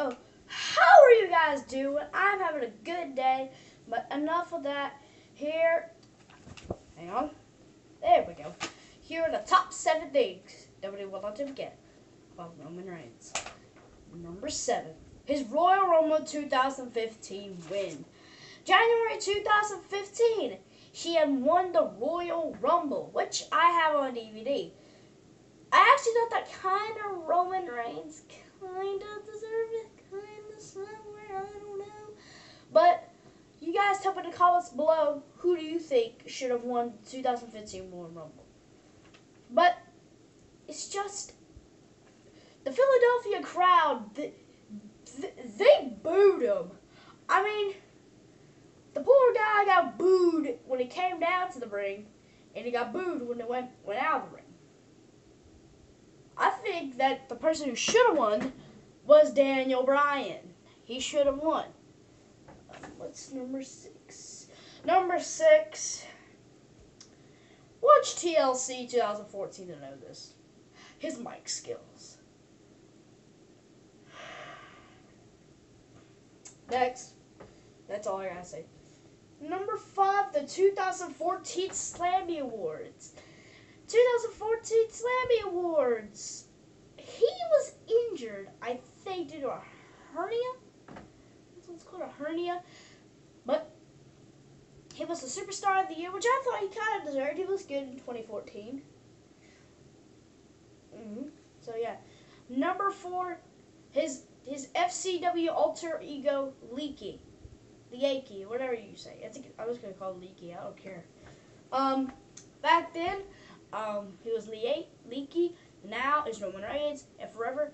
Oh, how are you guys doing? I'm having a good day, but enough of that. Here, hang on. There we go. Here are the top seven things nobody will not to forget about Roman Reigns. Number seven, his Royal Rumble 2015 win. January 2015, he had won the Royal Rumble, which I have on DVD. I actually thought that kind of Roman Reigns kind of deserved it, kind of somewhere, I don't know. But you guys tell me in the comments below who do you think should have won 2015 Royal Rumble. But it's just the Philadelphia crowd. They, they booed him. I mean, the poor guy got booed when he came down to the ring, and he got booed when he went went out of the ring. Think that the person who should have won was Daniel Bryan. He should have won. What's number six? Number six. Watch TLC 2014 to know this. His mic skills. Next. That's all I gotta say. Number five, the 2014 Slammy Awards. 2014 Slammy Awards. He was injured, I think, due to a hernia. This one's called a hernia. But he was the superstar of the year, which I thought he kind of deserved. He was good in 2014. Mm-hmm. So yeah, number four, his his FCW alter ego Leakee, the Leakee, whatever you say. I think I was gonna call Leakee. I don't care. Um, back then, um, he was Le- Leakee. Now is Roman Reigns, and forever,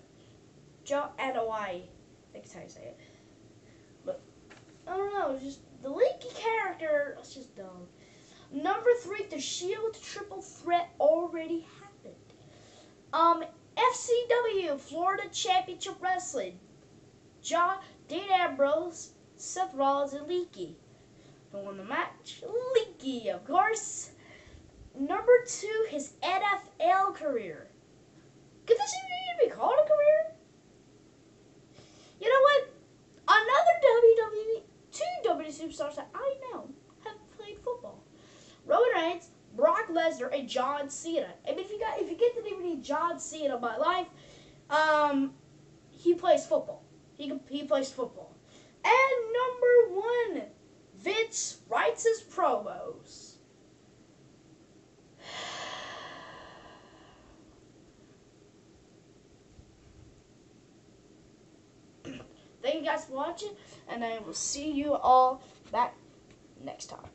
Joe Anoa'i. I think that's how you say it. Know. Just the Leakee character. It's just dumb. Number three, the Shield Triple Threat already happened. Um, FCW Florida Championship Wrestling. John, Dean Ambrose, Seth Rollins, and Leakee. Who won the match? Leakee, of course. Number two, his NFL career. Could this even be called a career? You know what? Another WWE, two WWE superstars that I know have played football. Roman Reigns, Brock Lesnar, and John Cena. And if you got, if you get the DVD John Cena my life, um, he plays football. He he plays football. And number one, Vince writes his promos. Thank you guys for watching, and I will see you all back next time.